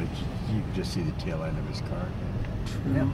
you can just see the tail end of his car. Yeah.